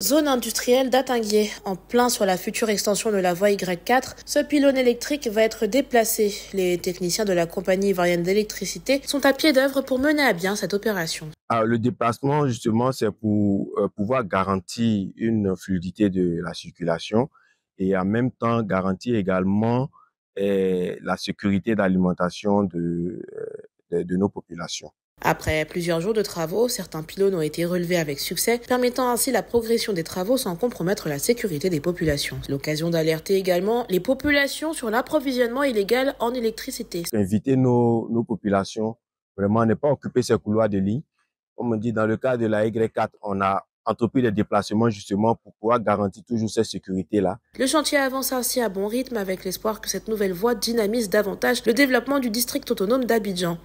Zone industrielle d'Atinguier, en plein sur la future extension de la voie Y4, ce pylône électrique va être déplacé. Les techniciens de la compagnie ivoirienne d'électricité sont à pied d'œuvre pour mener à bien cette opération. Alors, le déplacement, justement, c'est pour euh, pouvoir garantir une fluidité de la circulation et en même temps garantir également eh, la sécurité d'alimentation de, euh, de nos populations. Après plusieurs jours de travaux, certains pylônes ont été relevés avec succès, permettant ainsi la progression des travaux sans compromettre la sécurité des populations. L'occasion d'alerter également les populations sur l'approvisionnement illégal en électricité. Inviter nos, nos populations vraiment à ne pas occuper ces couloirs de ligne. Comme on dit, dans le cas de la Y4, on a entrepris des déplacements justement pour pouvoir garantir toujours cette sécurité-là. Le chantier avance ainsi à bon rythme avec l'espoir que cette nouvelle voie dynamise davantage le développement du district autonome d'Abidjan.